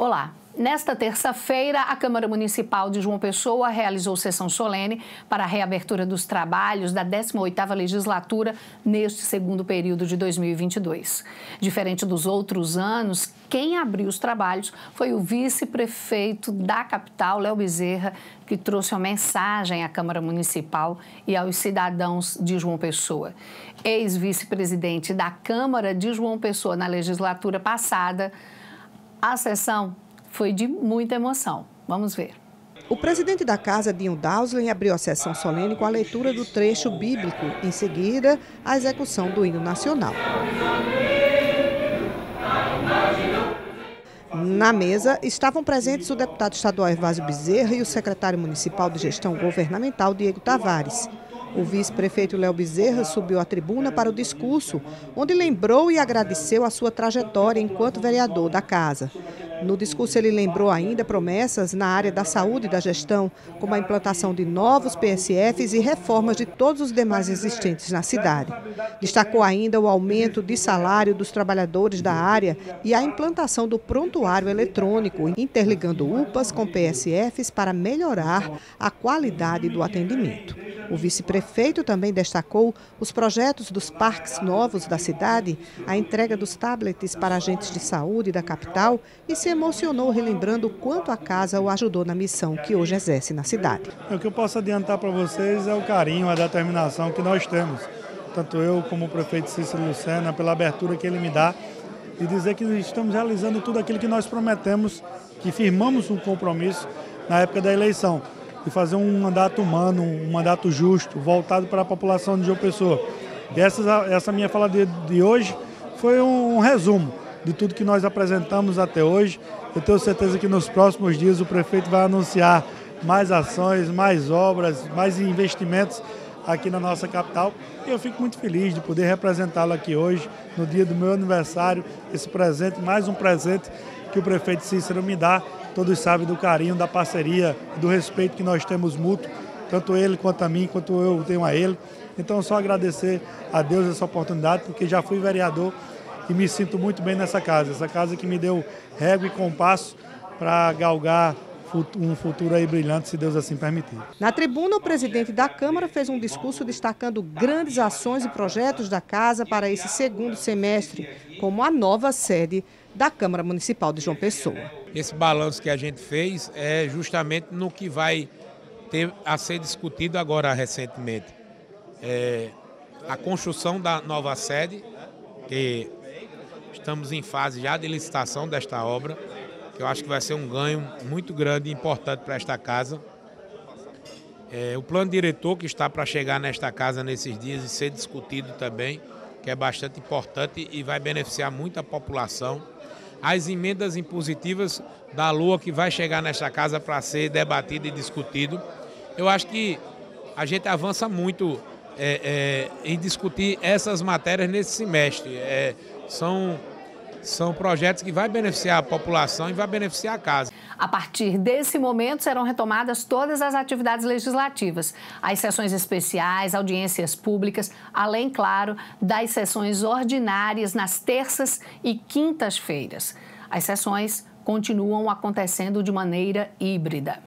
Olá. Nesta terça-feira, a Câmara Municipal de João Pessoa realizou sessão solene para a reabertura dos trabalhos da 18ª legislatura neste segundo período de 2022. Diferente dos outros anos, quem abriu os trabalhos foi o vice-prefeito da capital, Léo Bezerra, que trouxe uma mensagem à Câmara Municipal e aos cidadãos de João Pessoa. Ex-vice-presidente da Câmara de João Pessoa na legislatura passada, a sessão foi de muita emoção. Vamos ver. O presidente da casa, Dinho Dauslin, abriu a sessão solene com a leitura do trecho bíblico, em seguida, a execução do hino nacional. Na mesa estavam presentes o deputado estadual Evásio Bezerra e o secretário municipal de gestão governamental, Diego Tavares. O vice-prefeito Léo Bezerra subiu à tribuna para o discurso, onde lembrou e agradeceu a sua trajetória enquanto vereador da casa. No discurso, ele lembrou ainda promessas na área da saúde e da gestão, como a implantação de novos PSFs e reformas de todos os demais existentes na cidade. Destacou ainda o aumento de salário dos trabalhadores da área e a implantação do prontuário eletrônico, interligando UPAs com PSFs para melhorar a qualidade do atendimento. O vice-prefeito também destacou os projetos dos parques novos da cidade, a entrega dos tablets para agentes de saúde da capital e se emocionou relembrando quanto a casa o ajudou na missão que hoje exerce na cidade. O que eu posso adiantar para vocês é o carinho, a determinação que nós temos, tanto eu como o prefeito Cícero Lucena, pela abertura que ele me dá e dizer que estamos realizando tudo aquilo que nós prometemos, que firmamos um compromisso na época da eleição e fazer um mandato humano, um mandato justo, voltado para a população de João Pessoa. Essa, essa minha fala de, de hoje foi um, um resumo de tudo que nós apresentamos até hoje. Eu tenho certeza que nos próximos dias o prefeito vai anunciar mais ações, mais obras, mais investimentos aqui na nossa capital. E eu fico muito feliz de poder representá-lo aqui hoje, no dia do meu aniversário, esse presente, mais um presente que o prefeito Cícero me dá todos sabem do carinho, da parceria, do respeito que nós temos mútuo, tanto ele quanto a mim, quanto eu tenho a ele. Então, só agradecer a Deus essa oportunidade, porque já fui vereador e me sinto muito bem nessa casa. Essa casa que me deu régua e compasso para galgar um futuro aí brilhante, se Deus assim permitir. Na tribuna, o presidente da Câmara fez um discurso destacando grandes ações e projetos da casa para esse segundo semestre, como a nova sede da Câmara Municipal de João Pessoa. Esse balanço que a gente fez é justamente no que vai ter a ser discutido agora recentemente. É a construção da nova sede, que estamos em fase já de licitação desta obra, que eu acho que vai ser um ganho muito grande e importante para esta casa. É, o plano diretor que está para chegar nesta casa nesses dias e ser discutido também, que é bastante importante e vai beneficiar muito a população as emendas impositivas da Lua que vai chegar nesta casa para ser debatido e discutido. Eu acho que a gente avança muito é, é, em discutir essas matérias nesse semestre. É, são são projetos que vai beneficiar a população e vai beneficiar a casa. A partir desse momento serão retomadas todas as atividades legislativas, as sessões especiais, audiências públicas, além, claro, das sessões ordinárias nas terças e quintas-feiras. As sessões continuam acontecendo de maneira híbrida.